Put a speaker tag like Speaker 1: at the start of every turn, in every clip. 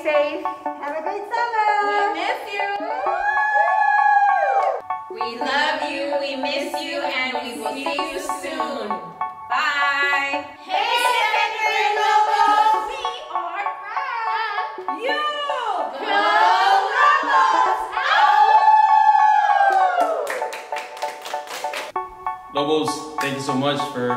Speaker 1: Stay safe. Have a great summer.
Speaker 2: We miss you. We love you, we miss you, and we will see you soon. Bye. Hey, Second Lobos, we are proud. You go Lobos!
Speaker 3: Lobos, thank you so much for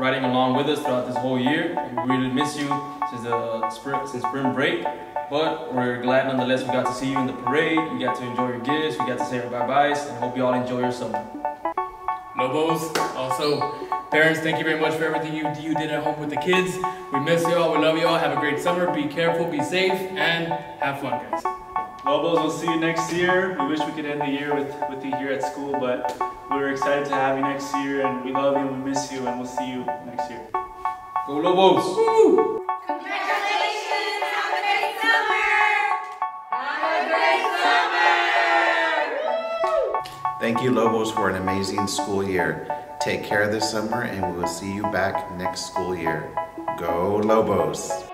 Speaker 3: riding along with us throughout this whole year. We really miss you since the spring, since spring break, but we're glad nonetheless we got to see you in the parade. We got to enjoy your gifts. We got to say our bye byes, and hope you all enjoy your summer.
Speaker 4: Lobos, also parents, thank you very much for everything you you did at home with the kids. We miss you all. We love you all. Have a great summer. Be careful. Be safe, and have fun, guys.
Speaker 5: Lobos, we'll see you next year. We wish we could end the year with, with you here at school, but we're excited to have you next year, and we love you and we miss you, and we'll see you next year.
Speaker 3: Go Lobos!
Speaker 2: Congratulations! Have a great summer! Have a great summer!
Speaker 6: Thank you, Lobos, for an amazing school year. Take care this summer, and we will see you back next school year. Go Lobos!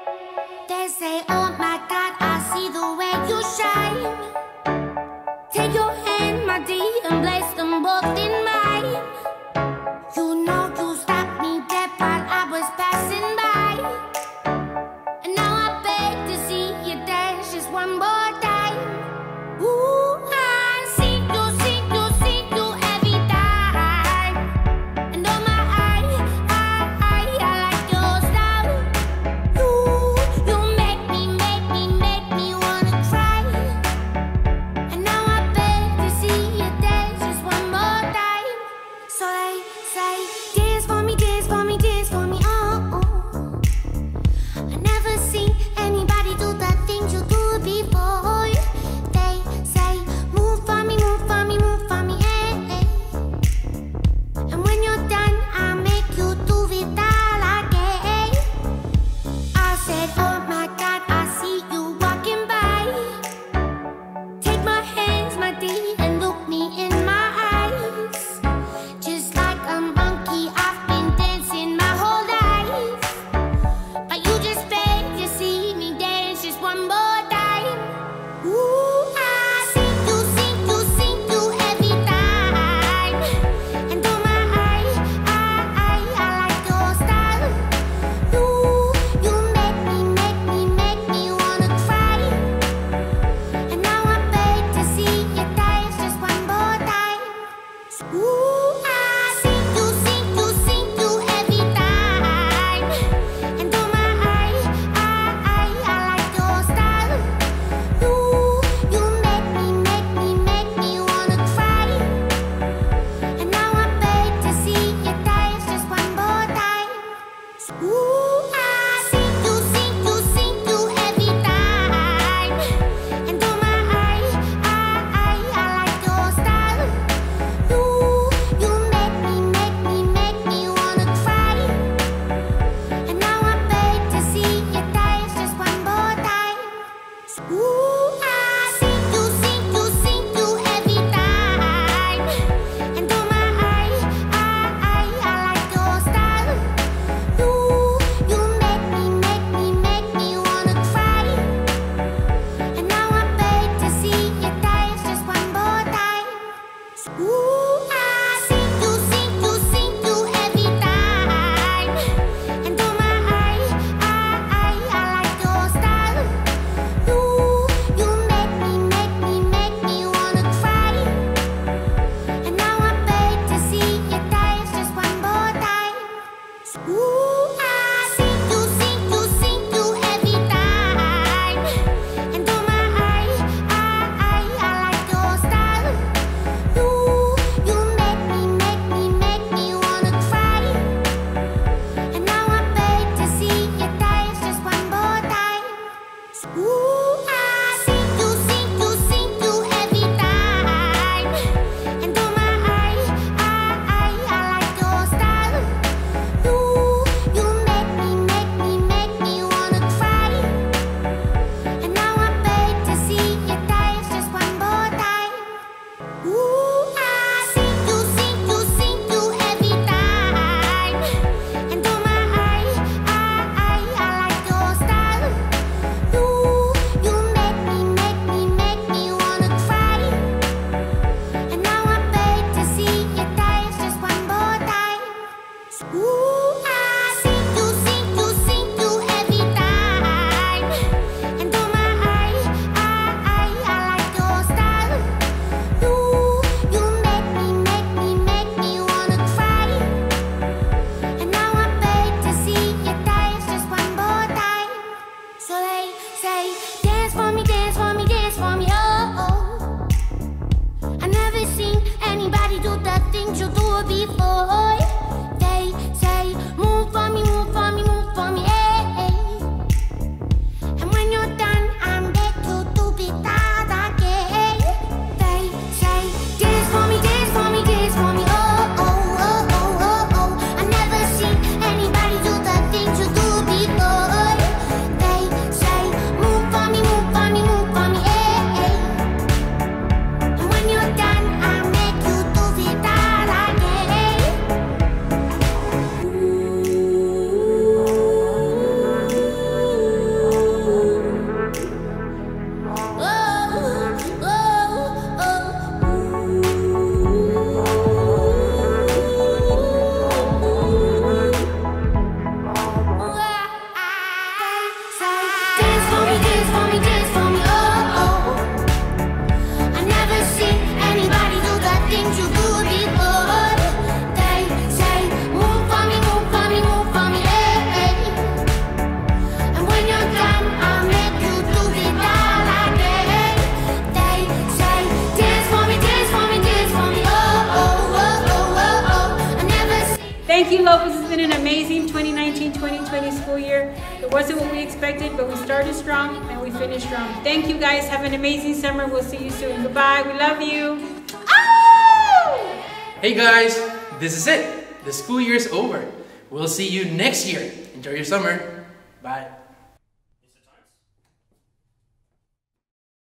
Speaker 7: Ooh.
Speaker 6: Ooh.
Speaker 8: Thank you, Lobos. It's been an amazing 2019-2020 school year. It wasn't what we expected, but we started strong and we finished strong. Thank you, guys. Have an amazing summer. We'll see you soon. Goodbye. We love you. Oh!
Speaker 4: Hey, guys. This is it. The school year is over. We'll see you next year. Enjoy your summer. Bye.